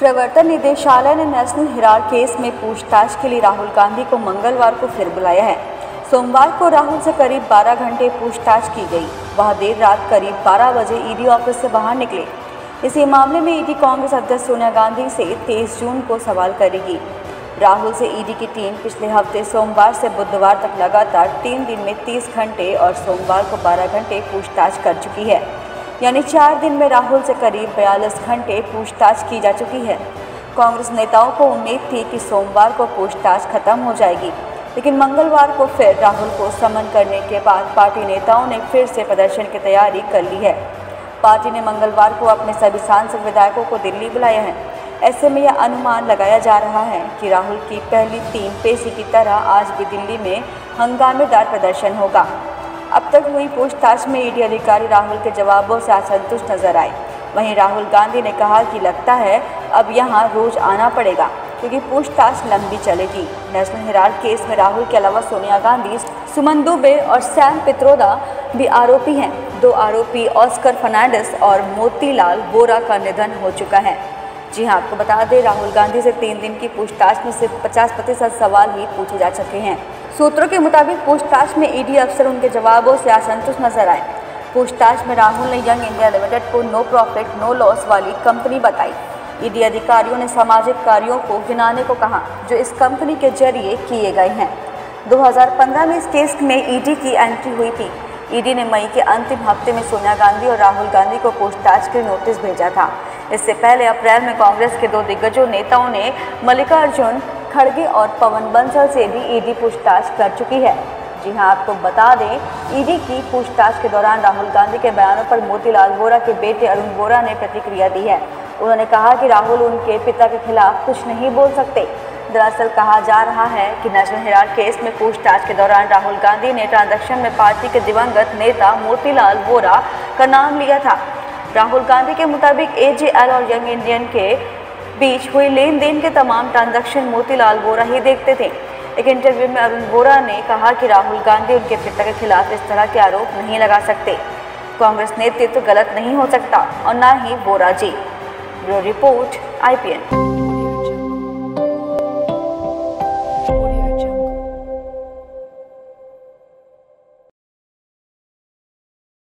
प्रवर्तन निदेशालय ने नेशनल हिरार केस में पूछताछ के लिए राहुल गांधी को मंगलवार को फिर बुलाया है। सोमवार को राहुल से करीब 12 घंटे पूछताछ की गई। वह देर रात करीब 12 बजे ईडी ऑफ़िस से बाहर निकले। इसी मामले में ईडी कांग्रेस अध्यक्ष सोनिया गांधी से 23 जून को सवाल करेगी। राहुल से ईडी की टीम पिछले हफ़्ते सोमवार से बुधवार तक लगातार तीन दिन में 30 घंटे और सोमवार को 12 घंटे पूछताछ कर चुकी है। यानी चार दिन में राहुल से करीब बयालीस घंटे पूछताछ की जा चुकी है। कांग्रेस नेताओं को उम्मीद थी कि सोमवार को पूछताछ खत्म हो जाएगी, लेकिन मंगलवार को फिर राहुल को समन करने के बाद पार्टी नेताओं ने फिर से प्रदर्शन की तैयारी कर ली है। पार्टी ने मंगलवार को अपने सभी सांसद विधायकों को दिल्ली बुलाया है। ऐसे में यह अनुमान लगाया जा रहा है कि राहुल की पहली तीन पेशी की तरह आज भी दिल्ली में हंगामेदार प्रदर्शन होगा। अब तक हुई पूछताछ में ईडी अधिकारी राहुल के जवाबों से असंतुष्ट नज़र आए। वहीं राहुल गांधी ने कहा कि लगता है अब यहाँ रोज आना पड़ेगा, क्योंकि पूछताछ लंबी चलेगी। नेशनल हेराल्ड केस में राहुल के अलावा सोनिया गांधी, सुमन दुबे और सैम पित्रोदा भी आरोपी हैं। दो आरोपी ऑस्कर फर्नांडिस और मोतीलाल बोरा का निधन हो चुका है। जी हाँ आपको बता दें, राहुल गांधी से तीन दिन की पूछताछ में सिर्फ़ 50 प्रतिशत सवाल ही पूछे जा चुके हैं। सूत्रों के मुताबिक पूछताछ में ईडी अफसर उनके जवाबों से असंतुष्ट नज़र आए। पूछताछ में राहुल ने यंग इंडिया लिमिटेड को नो प्रॉफिट, नो लॉस वाली कंपनी बताई। ईडी अधिकारियों ने सामाजिक कार्यों को गिनाने को कहा, जो इस कंपनी के ज़रिए किए गए हैं। 2015 में इस केस में ईडी की एंट्री हुई थी। ईडी ने मई के अंतिम हफ़्ते में सोनिया गांधी और राहुल गांधी को पूछताछ के नोटिस भेजा था। इससे पहले अप्रैल में कांग्रेस के दो दिग्गजों नेताओं ने मल्लिकार्जुन खड़गे और पवन बंसल से भी ईडी पूछताछ कर चुकी है। जी हाँ आपको बता दें ईडी की पूछताछ के दौरान राहुल गांधी के बयानों पर मोतीलाल वोरा के बेटे अरुण वोरा ने प्रतिक्रिया दी है। उन्होंने कहा कि राहुल उनके पिता के खिलाफ कुछ नहीं बोल सकते। दरअसल कहा जा रहा है कि नेशनल हेराल्ड केस में पूछताछ के दौरान राहुल गांधी ने ट्रांजेक्शन में पार्टी के दिवंगत नेता मोतीलाल वोरा का नाम लिया था। राहुल गांधी के मुताबिक एजेएल और यंग इंडियन के बीच हुई लेन देन के तमाम ट्रांजैक्शन मोतीलाल वोरा ही देखते थे। एक इंटरव्यू में अरुण वोरा ने कहा कि राहुल गांधी उनके पिता के खिलाफ इस तरह के आरोप नहीं लगा सकते। कांग्रेस नेतृत्व तो गलत नहीं हो सकता और ना ही Vora ji. Bureau report, IPN.